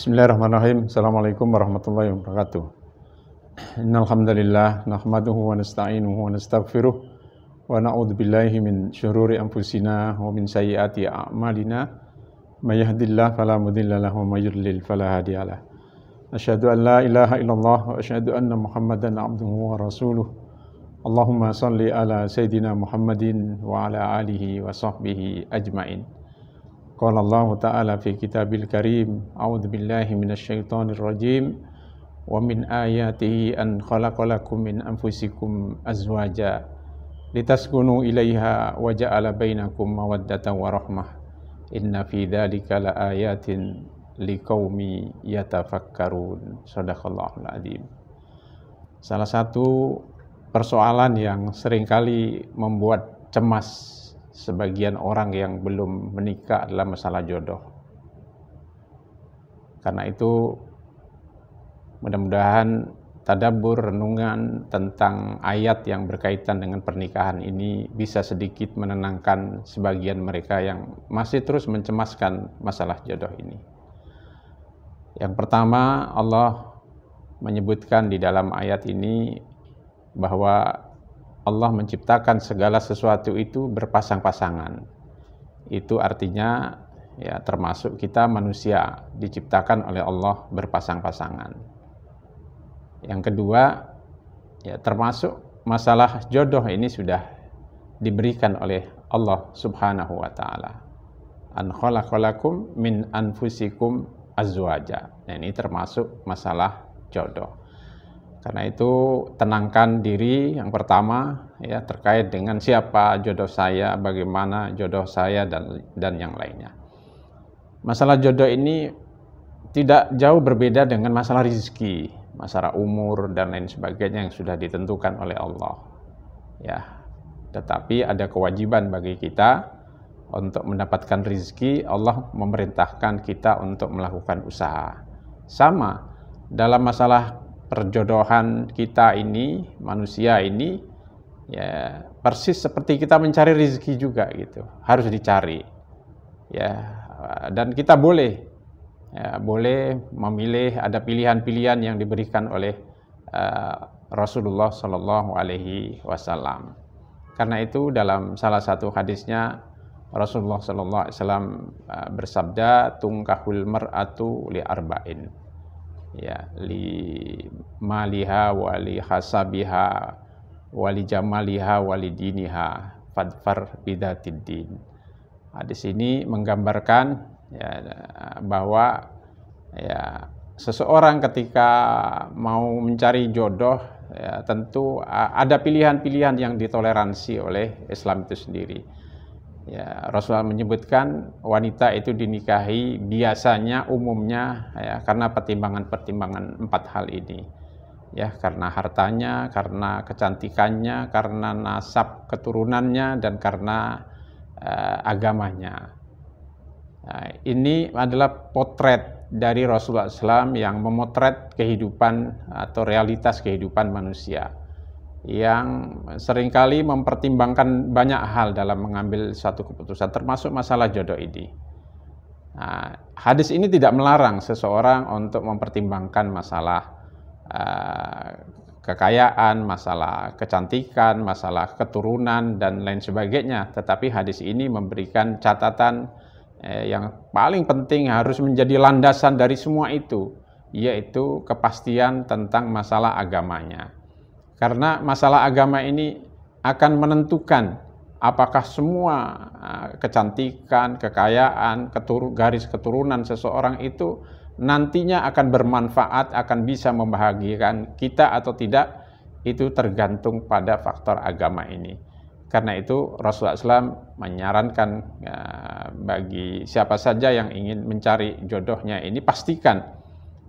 Bismillahirrahmanirrahim. Assalamualaikum warahmatullahi wabarakatuh. Innal hamdalillah nahmaduhu wa nasta'inuhu wa nastaghfiruh wa na'udzu billahi min syururi anfusina wa min sayyiati a'malina. May yahdihillahu lahu wa may yudlil fala an la ilaha illallah wa asyhadu anna Muhammadan abduhu wa rasuluh. Allahumma salli ala sayyidina Muhammadin wa ala alihi wa sahbihi ajmain. Qala Allah Ta'ala fi kitabil karim A'udhu billahi minasyaitanir rajim Wa min ayatihi an khalaqalakum min anfusikum azwaja Litaskunu ilaiha wa ja'ala bainakum mawaddatan wa rahmah. Inna fi dhalika la ayatin liqaumi yatafakkarun. Sadaqallahul azim. Salah satu persoalan yang sering kali membuat cemas sebagian orang yang belum menikah adalah masalah jodoh. Karena itu mudah-mudahan tadabur renungan tentang ayat yang berkaitan dengan pernikahan ini bisa sedikit menenangkan sebagian mereka yang masih terus mencemaskan masalah jodoh ini. Yang pertama, Allah menyebutkan di dalam ayat ini bahwa Allah menciptakan segala sesuatu itu berpasang-pasangan. Itu artinya ya termasuk kita manusia diciptakan oleh Allah berpasang-pasangan. Yang kedua, ya termasuk masalah jodoh ini sudah diberikan oleh Allah Subhanahu wa taala. An khalaqalakum min anfusikum azwaja. Nah, ini termasuk masalah jodoh. Karena itu tenangkan diri yang pertama ya terkait dengan siapa jodoh saya, bagaimana jodoh saya dan dan yang lainnya. Masalah jodoh ini tidak jauh berbeda dengan masalah rizki, masalah umur dan lain sebagainya yang sudah ditentukan oleh Allah. Ya, tetapi ada kewajiban bagi kita untuk mendapatkan rizki. Allah memerintahkan kita untuk melakukan usaha. Sama dalam masalah perjodohan kita ini, manusia ini, ya persis seperti kita mencari rezeki juga gitu, harus dicari. Ya, dan kita boleh, ya, boleh memilih ada pilihan-pilihan yang diberikan oleh uh, Rasulullah Shallallahu Alaihi Wasallam. Karena itu dalam salah satu hadisnya Rasulullah Shallallahu Alaihi Wasallam uh, bersabda, tungkahul mar'atu li arba'in ya li maliha wali hasabiha wali jamaliha wali diniha fadfar bidatiddin. Nah, di sini menggambarkan ya, bahwa ya seseorang ketika mau mencari jodoh ya, tentu ada pilihan-pilihan yang ditoleransi oleh Islam itu sendiri Ya, Rasulullah menyebutkan wanita itu dinikahi biasanya umumnya ya karena pertimbangan-pertimbangan empat hal ini. Ya, karena hartanya, karena kecantikannya, karena nasab keturunannya dan karena uh, agamanya. Nah, ini adalah potret dari Rasulullah SAW yang memotret kehidupan atau realitas kehidupan manusia yang sering kali mempertimbangkan banyak hal dalam mengambil satu keputusan, termasuk masalah jodoh ini. Nah, hadis ini tidak melarang seseorang untuk mempertimbangkan masalah uh, kekayaan, masalah kecantikan, masalah keturunan, dan lain sebagainya. Tetapi hadis ini memberikan catatan eh, yang paling penting harus menjadi landasan dari semua itu, yaitu kepastian tentang masalah agamanya. Karena masalah agama ini akan menentukan apakah semua uh, kecantikan, kekayaan, ketur garis keturunan seseorang itu nantinya akan bermanfaat, akan bisa membahagiakan kita atau tidak, itu tergantung pada faktor agama ini. Karena itu Rasulullah SAW menyarankan ya, bagi siapa saja yang ingin mencari jodohnya ini pastikan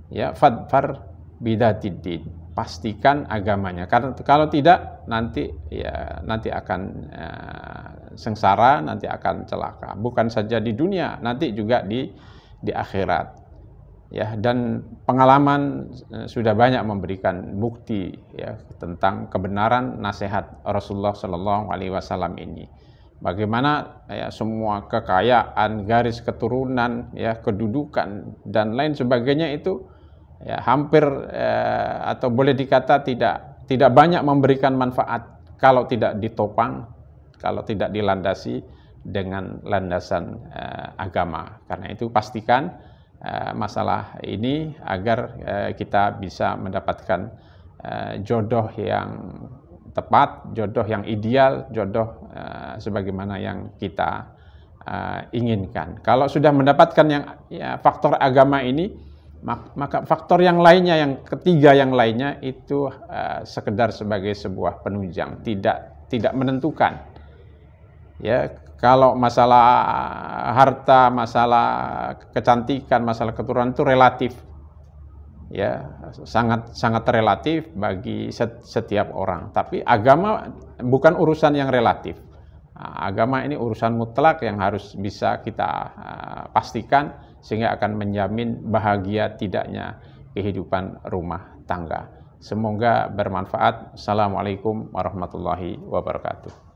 ya fadfar bidatiddin pastikan agamanya. Karena kalau tidak nanti ya nanti akan uh, sengsara, nanti akan celaka. Bukan saja di dunia, nanti juga di di akhirat. Ya, dan pengalaman uh, sudah banyak memberikan bukti ya tentang kebenaran nasihat Rasulullah Shallallahu alaihi wasallam ini. bagaimana ya semua kekayaan, garis keturunan, ya kedudukan dan lain sebagainya itu ya hampir eh, atau boleh dikata tidak tidak banyak memberikan manfaat kalau tidak ditopang, kalau tidak dilandasi dengan landasan eh, agama. Karena itu pastikan eh, masalah ini agar eh, kita bisa mendapatkan eh, jodoh yang tepat, jodoh yang ideal, jodoh uh, sebagaimana yang kita uh, inginkan. Kalau sudah mendapatkan yang ya, faktor agama ini, maka faktor yang lainnya, yang ketiga yang lainnya itu uh, sekedar sebagai sebuah penunjang, tidak tidak menentukan. Ya, kalau masalah harta, masalah kecantikan, masalah keturunan itu relatif ya sangat sangat relatif bagi setiap orang. Tapi agama bukan urusan yang relatif. Agama ini urusan mutlak yang harus bisa kita uh, pastikan sehingga akan menjamin bahagia tidaknya kehidupan rumah tangga. Semoga bermanfaat. Assalamualaikum warahmatullahi wabarakatuh.